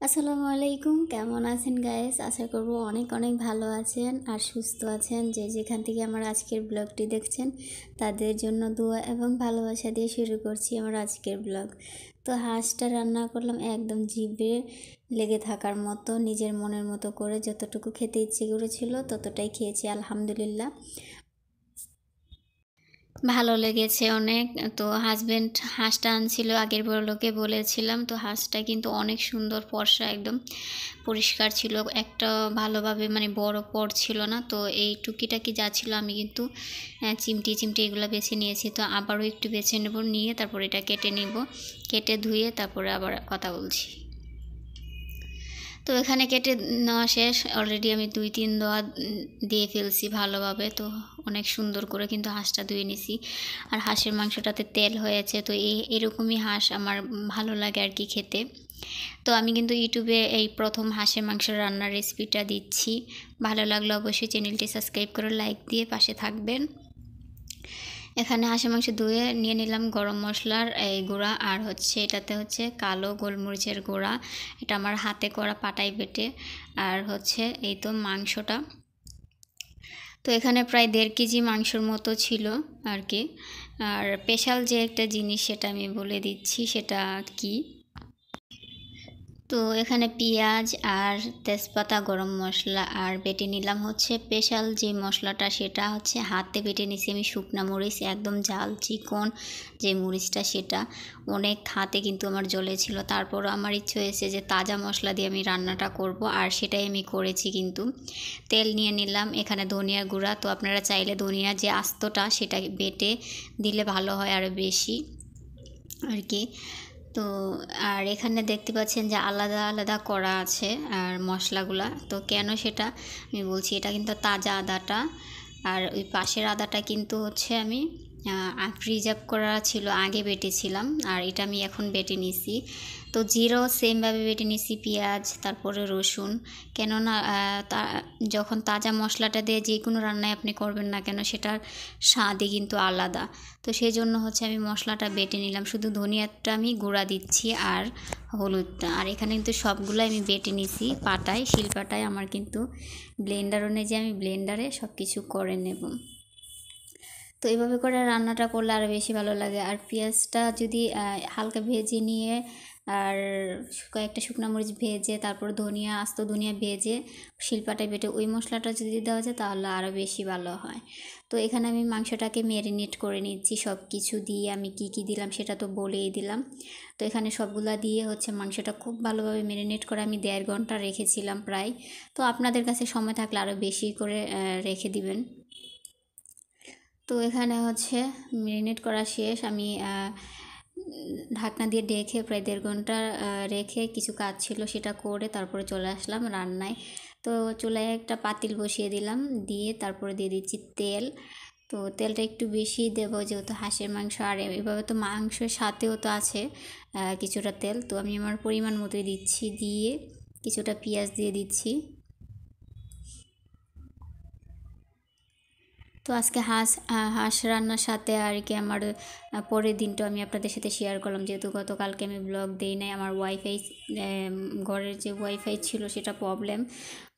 আসসালামু আলাইকুম। কেমন আছেন গায়েস আশা করব অনেক অনেক ভালো আছেন আর সুস্থ আছেন। যে যেখান থেকে আমার আজকের ব্লগটি দেখছেন, তাদের জন্য দোয়া এবং ভালোবাসা দিয়ে শুরু করছি আমার আজকের ব্লগ তো হাঁসটা রান্না করলাম একদম জিভে লেগে থাকার মতো, নিজের মনের মতো করে যতটুকু খেতে ইচ্ছে করেছিল ততটাই খেয়েছি, আলহামদুলিল্লাহ। ভালো লেগেছে অনেক। তো হাজব্যান্ড হাঁসটা আনছিল, আগের বড় লোকে বলেছিলাম। তো হাঁসটা কিন্তু অনেক সুন্দর ফর্সা একদম। পরিষ্কার ছিল, একটা ভালোভাবে মানে বড় পর ছিল না। তো এই টুকিটাকি যা ছিল আমি কিন্তু চিমটি চিমটি এগুলো বেছে নিয়েছি। তো আবারও একটু বেছে নেব, নিয়ে তারপর এটা কেটে নিব। কেটে ধুয়ে তারপরে আবার কথা বলছি। তো এখানে কেটে নেওয়া শেষ। অলরেডি আমি দুই, তিন দোয়া দিয়ে ফেলছি ভালোভাবে। তো অনেক সুন্দর করে কিন্তু হাঁসটা ধুয়ে নিছি। আর হাঁসের মাংসটাতে তেল হয়েছে। তো এই এরকমই হাঁস আমার ভালো লাগে আর কি খেতে। তো আমি কিন্তু ইউটিউবে এই প্রথম হাঁসের মাংস রান্নার রেসিপিটা দিচ্ছি। ভালো লাগলে অবশ্যই চ্যানেলটি সাবস্ক্রাইব করে লাইক দিয়ে পাশে থাকবেন। এখানে হাঁসের মাংস ধুয়ে নিয়ে নিলাম গরম মশলার এই গুঁড়া, আর হচ্ছে এটাতে হচ্ছে কালো গোলমরিচের গুঁড়া। এটা আমার হাতে করা পাটাই বেটে, আর হচ্ছে এই তো মাংসটা। তো এখানে প্রায় দেড় কেজি মাংসর মতো ছিল আর কি। আর স্পেশাল যে একটা জিনিস সেটা আমি বলে দিচ্ছি, সেটা কি? তো এখানে পেঁয়াজ আর তেজপাতা, গরম মশলা আর বেটে নিলাম হচ্ছে স্পেশাল যে মশলাটা সেটা হচ্ছে হাতে বেটে নিছি আমি শুকনা মরিচ, একদম জাল চিকন যে মরিচটা সেটা। অনেক হাতে কিন্তু আমার জ্বলে ছিল। তারপরও আমার ইচ্ছে হয়েছে যে তাজা মশলা দিয়ে আমি রান্নাটা করব আর সেটাই আমি করেছি কিন্তু। তেল নিয়ে নিলাম, এখানে ধনিয়া গুঁড়া। তো আপনারা চাইলে ধনিয়া যে আস্তটা সেটা বেটে দিলে ভালো হয় আরও বেশি আর কি। তো, আর এখানে দেখতে পাচ্ছেন যে আলাদা আলাদা করা আছে আর মশলাগুলা। তো কেন সেটা আমি বলছি, এটা কিন্তু তাজা আদাটা। আর ওই পাশের আদাটা কিন্তু হচ্ছে আমি রিজার্ভ করা ছিল, আগে বেটেছিলাম, আর এটা আমি এখন বেটে নিছি। তো জিরো সেমভাবে বেটে নিছি, পেঁয়াজ, তারপরে রসুন। কেননা তা, যখন তাজা মশলাটা দিয়ে যে কোনো রান্নায় আপনি করবেন না কেন, সেটার স্বাদই কিন্তু আলাদা। তো সেই জন্য হচ্ছে আমি মশলাটা বেটে নিলাম। শুধু ধনিয়াটা আমি গুঁড়া দিচ্ছি আর হলুদটা। আর এখানে কিন্তু সবগুলো আমি বেটে নিছি পাটায় শিলপাটায় আমার কিন্তু ব্লেন্ডার অনুযায়ী আমি ব্লেন্ডারে সব কিছু করে নেব। তো এইভাবে করে রান্নাটা করলে আরও বেশি ভালো লাগে। আর পেঁয়াজটা যদি হালকা ভেজে নিয়ে, আর কয়েকটা শুকনো মরিচ ভেজে, তারপর ধনিয়া, আস্ত ধনিয়া ভেজে শিল্পাটায় বেটে ওই মশলাটা যদি দেওয়া যায়, তাহলে আরও বেশি ভালো হয়। তো এখানে আমি মাংসটাকে ম্যারিনেট করে নিচ্ছি সব কিছু দিয়ে। আমি কি কি দিলাম সেটা তো বলেই দিলাম। তো এখানে সবগুলা দিয়ে হচ্ছে মাংসটা খুব ভালোভাবে ম্যারিনেট করে আমি দেড় ঘণ্টা রেখেছিলাম প্রায়। তো আপনাদের কাছে সময় থাকলে আরও বেশি করে রেখে দিবেন। তো এখানে হচ্ছে ম্যারিনেট করা শেষ। আমি ঢাকনা দিয়ে ডেকে প্রায় দেড় ঘণ্টা রেখে কিছু কাজ ছিল সেটা করে তারপরে চলে আসলাম রান্নায়। তো চুলায় একটা পাতিল বসিয়ে দিলাম, দিয়ে তারপরে দিয়ে দিচ্ছি তেল। তো তেলটা একটু বেশি দেবো যেহেতু হাঁসের মাংস, আর এভাবে তো মাংসের সাথেও তো আছে কিছুটা তেল। তো আমি আমার পরিমাণ মতোই দিচ্ছি, দিয়ে কিছুটা পেঁয়াজ দিয়ে দিচ্ছি। তো আজকে হাঁস হাঁস রান্নার সাথে আর কি আমার পরের দিনটা আমি আপনাদের সাথে শেয়ার করলাম। যেহেতু গতকালকে আমি ব্লগ দিই নাই, আমার ওয়াইফাই ঘরের যে ওয়াইফাই ছিল সেটা প্রবলেম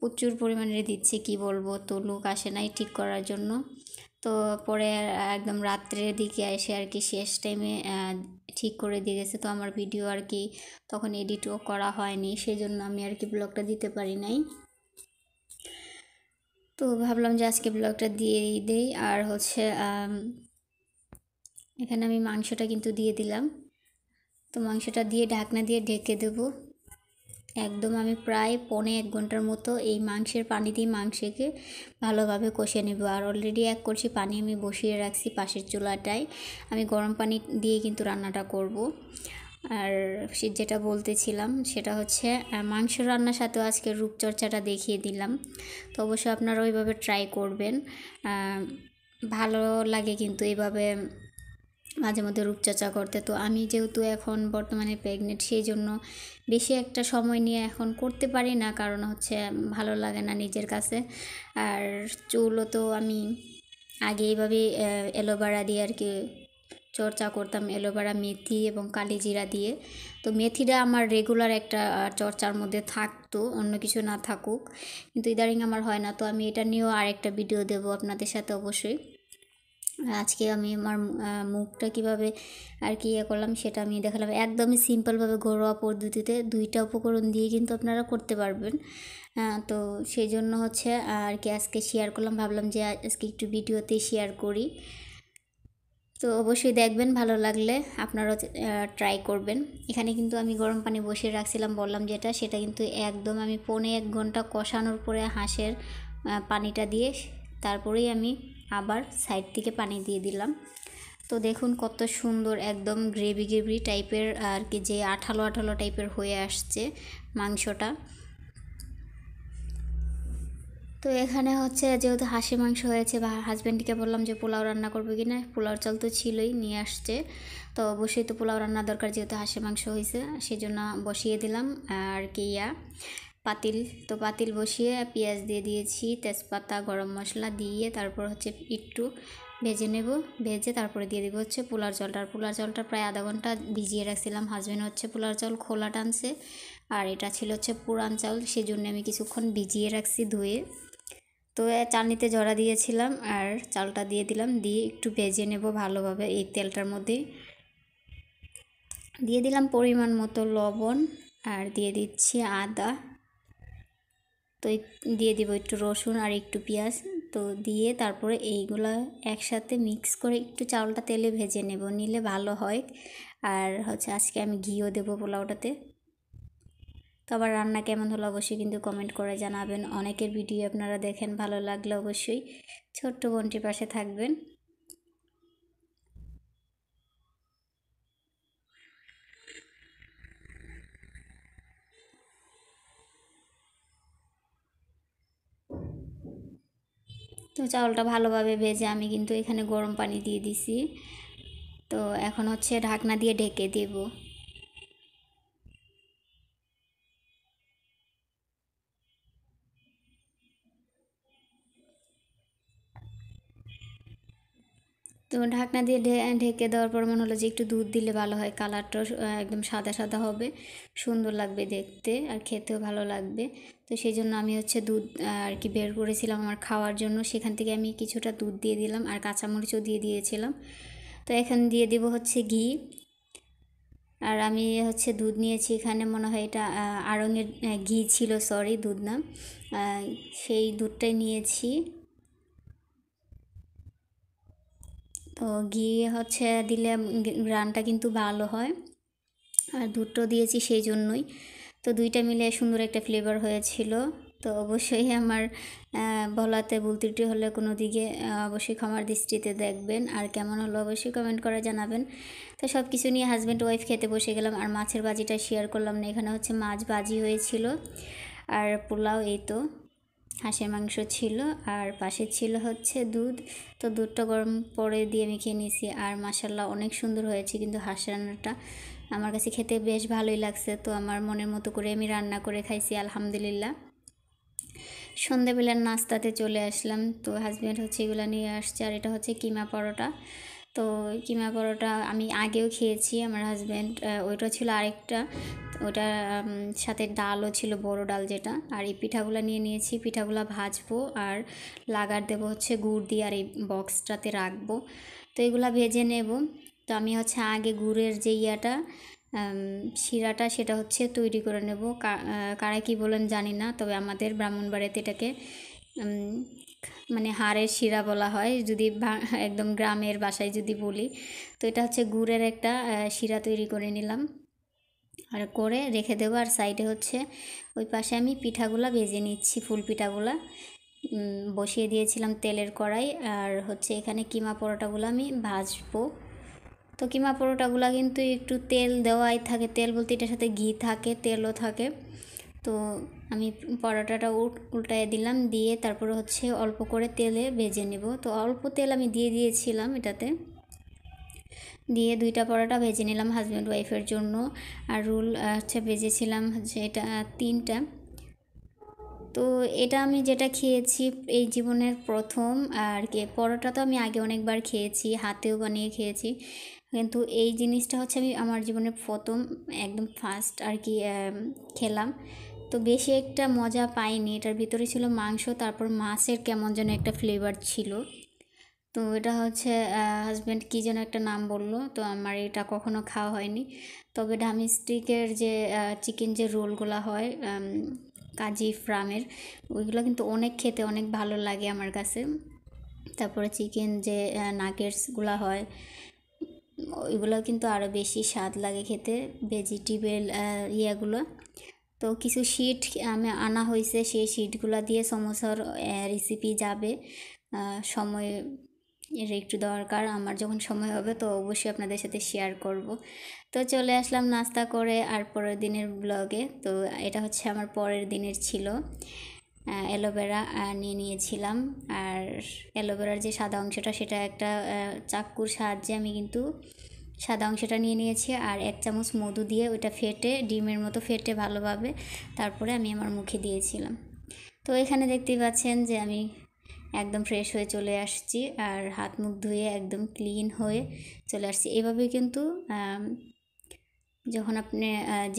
প্রচুর পরিমাণে দিচ্ছে, কি বলব? তো লোক আসে নাই ঠিক করার জন্য। তো পরে একদম রাত্রের দিকে এসে আর কি শেষ টাইমে ঠিক করে দিয়ে গেছে। তো আমার ভিডিও আর কি তখন এডিটও করা হয়নি সেই জন্য আমি আর কি ব্লগটা দিতে পারি নাই। তো ভাবলাম যে আজকে ব্লগটা দিয়েই দেই। আর হচ্ছে এখানে আমি মাংসটা কিন্তু দিয়ে দিলাম। তো মাংসটা দিয়ে ঢাকনা দিয়ে ঢেকে দেবো। একদম আমি প্রায় পনে এক ঘণ্টার মতো এই মাংসের পানি দিয়ে মাংসকে ভালোভাবে কষে নেব। আর অলরেডি এক করছি পানি আমি বসিয়ে রাখছি পাশের চুলাটায়। আমি গরম পানি দিয়ে কিন্তু রান্নাটা করব। আর যেটা বলতেছিলাম সেটা হচ্ছে মাংস রান্নার সাথেও আজকে রূপচর্চাটা দেখিয়ে দিলাম। তো অবশ্যই আপনারা ওইভাবে ট্রাই করবেন। ভালো লাগে কিন্তু এইভাবে মাঝে মধ্যে রূপচর্চা করতে। তো আমি যেহেতু এখন বর্তমানে প্রেগনেন্ট সেই জন্য বেশি একটা সময় নিয়ে এখন করতে পারি না, কারণ হচ্ছে ভালো লাগে না নিজের কাছে। আর চুলও তো আমি আগে এইভাবে এলোভেরা দিয়ে আর কি চর্চা করতাম এলোভেরা মেথি এবং কালি জিরা দিয়ে। তো মেথিটা আমার রেগুলার একটা চর্চার মধ্যে থাকতো, অন্য কিছু না থাকুক। কিন্তু ইদারিং আমার হয় না, তো আমি এটা নিয়েও আরেকটা ভিডিও দেব আপনাদের সাথে অবশ্যই। আজকে আমি আমার মুখটা কীভাবে আর কি ইয়ে করলাম সেটা আমি দেখালাম। একদমই সিম্পলভাবে ঘরোয়া পদ্ধতিতে দুইটা উপকরণ দিয়ে কিন্তু আপনারা করতে পারবেন। তো সেই জন্য হচ্ছে আর কি আজকে শেয়ার করলাম। ভাবলাম যে আজকে একটু ভিডিওতে শেয়ার করি। তো অবশ্যই দেখবেন, ভালো লাগলে আপনারাও ট্রাই করবেন। এখানে কিন্তু আমি গরম পানি বসিয়ে রাখছিলাম, বললাম যেটা, সেটা কিন্তু একদম আমি পৌনে এক ঘণ্টা কষানোর পরে হাঁসের পানিটা দিয়ে তারপরেই আমি আবার সাইড থেকে পানি দিয়ে দিলাম। তো দেখুন কত সুন্দর, একদম গ্রেভি গ্রেভি টাইপের আর কি যে আঠালো আঠালো টাইপের হয়ে আসছে মাংসটা। তো এখানে হচ্ছে যেহেতু হাসি মাংস হয়েছে বা হাজব্যান্ডকে বললাম যে পোলাও রান্না করবে কি না পোলাও চাল তো ছিলই, নিয়ে আসছে। তো অবশ্যই তো পোলাও রান্না দরকার যেহেতু হাসি মাংস হয়েছে সেই জন্য বসিয়ে দিলাম। আর কি ইয়া? পাতিল। তো পাতিল বসিয়ে পেঁয়াজ দিয়ে দিয়েছি, তেজপাতা, গরম মশলা দিয়ে তারপর হচ্ছে একটু ভেজে নেব, ভেজে তারপরে দিয়ে দেবো হচ্ছে পোলার জলটা আর পোলার জলটা প্রায় আধা ঘণ্টা ভিজিয়ে রাখছিলাম। হাজব্যান্ড হচ্ছে পোলার জল খোলা টানছে। আর এটা ছিল হচ্ছে পুরান চাল, সেজন্য আমি কিছুক্ষণ ভিজিয়ে রাখছি ধুয়ে। তো চালনিতে জড়া দিয়েছিলাম আর চালটা দিয়ে দিলাম। দিয়ে একটু ভেজে নেব ভালোভাবে এই তেলটার মধ্যে। দিয়ে দিলাম পরিমাণ মতো লবণ আর দিয়ে দিচ্ছি আদা। তো দিয়ে দিব একটু রসুন আর একটু পেঁয়াজ। তো দিয়ে তারপরে এইগুলো একসাথে মিক্স করে একটু চাউলটা তেলে ভেজে নেব, নিলে ভালো হয়। আর হচ্ছে আজকে আমি ঘিও দেবো পোলাওটাতে। তো আবার রান্না কেমন হলো অবশ্যই কিন্তু কমেন্ট করে জানাবেন। অনেকের ভিডিও আপনারা দেখেন, ভালো লাগলে অবশ্যই ছোট্ট বোনটির পাশে থাকবেন। তো চাউলটা ভালোভাবে ভেজে আমি কিন্তু এখানে গরম পানি দিয়ে দিছি। তো এখন হচ্ছে ঢাকনা দিয়ে ঢেকে দেব। তো ঢাকনা দিয়ে ঢেকে দেওয়ার পর মনে হলো যে একটু দুধ দিলে ভালো হয়, কালারটাও একদম সাদা সাদা হবে, সুন্দর লাগবে দেখতে আর খেতেও ভালো লাগবে। তো সেই জন্য আমি হচ্ছে দুধ আর কি বের করেছিলাম আমার খাওয়ার জন্য, সেখান থেকে আমি কিছুটা দুধ দিয়ে দিলাম আর কাঁচামরিচও দিয়ে দিয়েছিলাম। তো এখন দিয়ে দিব হচ্ছে ঘি। আর আমি হচ্ছে দুধ নিয়েছি এখানে মনে হয় এটা আড়ঙের ঘি ছিল সরি দুধ না সেই দুধটাই নিয়েছি। তো ঘি হচ্ছে দিলে রানটা কিন্তু ভালো হয়। আর দুধটাও দিয়েছি সেই জন্যই। তো দুইটা মিলে সুন্দর একটা ফ্লেভার হয়েছিল। তো অবশ্যই আমার বলাতে ভুল ত্রুটি হলে কোনো দিকে অবশ্যই ক্ষমার দৃষ্টিতে দেখবেন। আর কেমন হলো অবশ্যই কমেন্ট করে জানাবেন। তো সব কিছু নিয়ে হাজব্যান্ড ওয়াইফ খেতে বসে গেলাম। আর মাছের বাজিটা শেয়ার করলাম না, এখানে হচ্ছে মাছ বাজি হয়েছিল। আর পোলাও এই তো। হাঁসের মাংস ছিল আর পাশে ছিল হচ্ছে দুধ। তো দুধটা গরম পরে দিয়ে আমি খেয়ে নিয়েছি আর মাসাল্লাহ অনেক সুন্দর হয়েছে কিন্তু হাঁস রান্নাটা। আমার কাছে খেতে বেশ ভালোই লাগছে। তো আমার মনের মতো করে আমি রান্না করে খাইছি, আলহামদুলিল্লাহ। সন্ধেবেলার নাস্তাতে চলে আসলাম। তো হাজব্যান্ড হচ্ছে এগুলো নিয়ে আসছে আর এটা হচ্ছে কিমা পরোটা। তো কিমা পরোটা আমি আগেও খেয়েছি। আমার হাজব্যান্ড ওইটা ছিল আরেকটা। ওটার সাথে ডালও ছিল, বড় ডাল যেটা। আর এই পিঠাগুলো নিয়ে নিয়েছি। পিঠাগুলো ভাজবো আর লাগার দেবো হচ্ছে গুড় দিয়ে আর এই বক্সটাতে রাখব। তো এগুলো ভেজে নেব। তো আমি হচ্ছে আগে গুড়ের যে ইয়াটা শিরাটা সেটা হচ্ছে তৈরি করে নেব। কারা কি বলেন জানি না, তবে আমাদের ব্রাহ্মণবাড়িতে এটাকে মানে হাড়ের শিরা বলা হয়। যদি একদম গ্রামের বাসায় যদি বলি। তো এটা হচ্ছে গুড়ের একটা শিরা তৈরি করে নিলাম। আর করে রেখে দেবো। আর সাইডে হচ্ছে ওই পাশে আমি পিঠাগুলা ভেজে নিচ্ছি, ফুল পিঠাগুলা। বসিয়ে দিয়েছিলাম তেলের কড়াই। আর হচ্ছে এখানে কিমা পরোটাগুলো আমি ভাজবো। তো কিমা পরোটাগুলো কিন্তু একটু তেল দেওয়াই থাকে। তেল বলতে এটার সাথে ঘি থাকে, তেলও থাকে। তো আমি পরোটাটা উল্টায় দিলাম। দিয়ে তারপরে হচ্ছে অল্প করে তেলে ভেজে নেব। তো অল্প তেল আমি দিয়ে দিয়েছিলাম এটাতে। দিয়ে দুইটা পরোটা ভেজে নিলাম হাজব্যান্ড ওয়াইফের জন্য। আর রুল হচ্ছে ভেজেছিলাম হচ্ছে এটা তিনটা। তো এটা আমি যেটা খেয়েছি এই জীবনের প্রথম, আর কি, পরোটা তো আমি আগে অনেকবার খেয়েছি, হাতেও বানিয়ে খেয়েছি। কিন্তু এই জিনিসটা হচ্ছে আমি আমার জীবনে প্রথম, একদম ফার্স্ট আর কি খেলাম। তো বেশি একটা মজা পাইনি, এটার ভিতরে ছিল মাংস, তারপর মাছের কেমন যেন একটা ফ্লেভার ছিল। তো এটা হচ্ছে হাজব্যান্ড কী যেন একটা নাম বলল, তো আমার এটা কখনো খাওয়া হয়নি। তবে ডামিস্টিকের যে চিকেন যে রোলগুলো হয় কাজী ফ্রামের ওইগুলো কিন্তু অনেক খেতে অনেক ভালো লাগে আমার কাছে। তারপরে চিকেন যে নাগেটসগুলো হয় ওইগুলো কিন্তু আরও বেশি স্বাদ লাগে খেতে ভেজিটেবল ইয়েগুলো। তো কিছু শিট আমি আনা হয়েছে সেই শিটগুলো দিয়ে সমোসার রেসিপি যাবে সময় এর একটু দরকার, আমার যখন সময় হবে তো অবশ্যই আপনাদের সাথে শেয়ার করব। তো চলে আসলাম নাস্তা করে আর পরের দিনের ব্লগে তো এটা হচ্ছে আমার পরের দিনের ছিল। অ্যালোভেরা নিয়ে নিয়েছিলাম। আর অ্যালোভেরার যে সাদা অংশটা সেটা একটা চাকুর সাহায্যে আমি কিন্তু সাদা অংশটা নিয়ে নিয়েছি। আর এক চামচ মধু দিয়ে ওইটা ফেটে, ডিমের মতো ফেটে ভালোভাবে তারপরে আমি আমার মুখে দিয়েছিলাম। তো এখানে দেখতেই পাচ্ছেন যে আমি একদম ফ্রেশ হয়ে চলে আসছি আর হাত মুখ ধুয়ে একদম ক্লিন হয়ে চলে আসছি। এভাবে কিন্তু যখন আপনি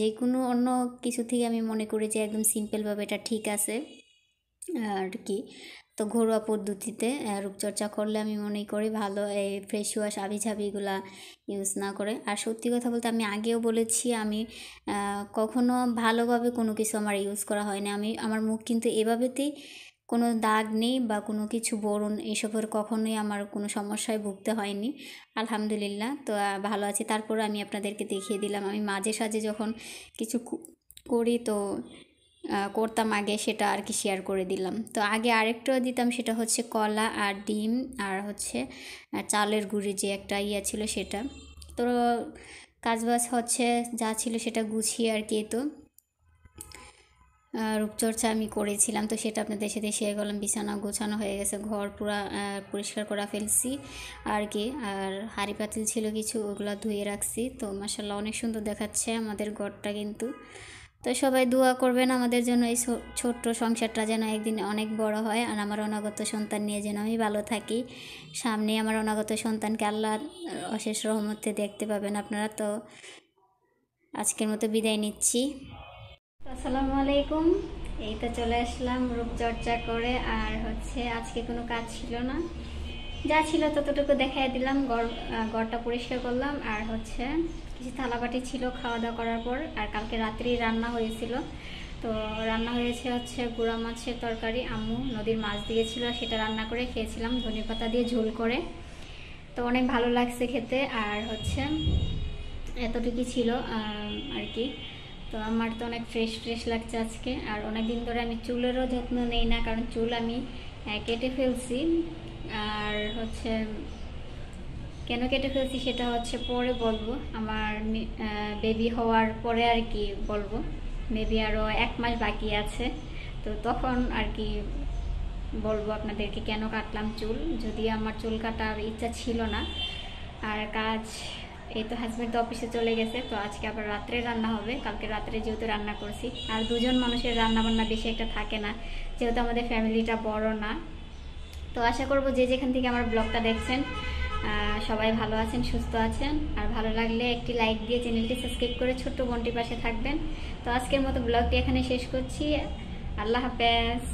যে কোনো অন্য কিছু থেকে আমি মনে করি যে একদম সিম্পলভাবে এটা ঠিক আছে, আর কি। তো ঘরোয়া পদ্ধতিতে রূপচর্চা করলে আমি মনে করি ভালো এই ফ্রেশ ওয়াশ আবিঝাবিগুলা ইউজ না করে। আর সত্যি কথা বলতে আমি আগেও বলেছি, আমি কখনো ভালোভাবে কোনো কিছু আমার ইউজ করা হয় না। আমি, আমার মুখ কিন্তু এভাবেতেই কোনো দাগ নেই বা কোনো কিছু বরুণ এসবের কখনোই আমার কোনো সমস্যায় ভুগতে হয়নি। আলহামদুলিল্লাহ। তো ভালো আছি। তারপর আমি আপনাদেরকে দেখিয়ে দিলাম। আমি মাঝে সাঝে যখন কিছু করি তো করতাম আগে সেটা আর কি শেয়ার করে দিলাম। তো, আগে আরেকটাও দিতাম সেটা হচ্ছে কলা আর ডিম আর হচ্ছে চালের গুঁড়ি যে একটা ইয়ে ছিল সেটা। তো, কাজবাজ হচ্ছে, যা ছিল সেটা গুছিয়ে আর কি, তো রূপচর্চা আমি করেছিলাম। তো সেটা আপনাদের সাথে শেয়ার করলাম। বিছানা গোছানো হয়ে গেছে, ঘর পুরা পরিষ্কার করা ফেলছি। আর কি, আর হাড়ি পাতিল ছিল কিছু, ওগুলো ধুয়ে রাখছি। তো মাসাল্লাহ অনেক সুন্দর দেখাচ্ছে আমাদের ঘরটা কিন্তু। তো সবাই দোয়া করবেন আমাদের জন্য এই ছোট্ট সংসারটা যেন একদিন অনেক বড় হয়। আর আমার অনাগত সন্তান নিয়ে যেন আমি ভালো থাকি। সামনে আমার অনাগত সন্তানকে আল্লাহ অশেষ রহমতে দেখতে পাবেন আপনারা। তো আজকের মতো বিদায় নিচ্ছি। আসসালামু আলাইকুম। এই তো চলে আসলাম রূপচর্চা করে, আর হচ্ছে আজকে কোনো কাজ ছিল না। যা ছিল ততটুকু দেখাই দিলাম গড়টা পরিষ্কার করলাম, আর হচ্ছে কিছু থালাবাটি ছিল খাওয়া দাওয়া করার পর, আর কালকে রাত্রি রান্না হয়েছিল। তো রান্না হয়েছে হচ্ছে গুঁড়া মাছের তরকারি, আম্মু নদীর মাছ দিয়েছিল, সেটা রান্না করে খেয়েছিলাম, ধনে পাতা দিয়ে ঝোল করে। তো অনেক ভালো লাগছে খেতে, আর হচ্ছে এতটুকুই ছিল আর কি। তো আমার তো অনেক ফ্রেশ ফ্রেশ লাগছে আজকে। আর অনেক দিন ধরে আমি চুলেরও যত্ন নেই না, কারণ চুল আমি কেটে ফেলছি। আর হচ্ছে, কেন কেটে ফেলছি সেটা হচ্ছে পরে বলব। আমার বেবি হওয়ার পরে আর কি বলব। মেবি আরও এক মাস বাকি আছে। তো তখন আর কি বলব আপনাদেরকে কেন কাটলাম চুল। যদি আমার চুল কাটার ইচ্ছা ছিল না। আর কাজ এই তো হাজব্যান্ড তো অফিসে চলে গেছে, তো আজকে আবার রাত্রে রান্না হবে। কালকে রাত্রে যেহেতু রান্না করছি। আর দুজন মানুষের রান্না বান্না বেশি একটা থাকে না, যেহেতু আমাদের ফ্যামিলিটা বড় না। তো আশা করব যে যেখান থেকে আমার ব্লগটা দেখছেন সবাই ভালো আছেন, সুস্থ আছেন। আর ভালো লাগলে একটি লাইক দিয়ে চ্যানেলটি সাবস্ক্রাইব করে ছোট্ট বোনটির পাশে থাকবেন। তো আজকের মতো ব্লগটি এখানে শেষ করছি। আল্লাহ হাফেজ।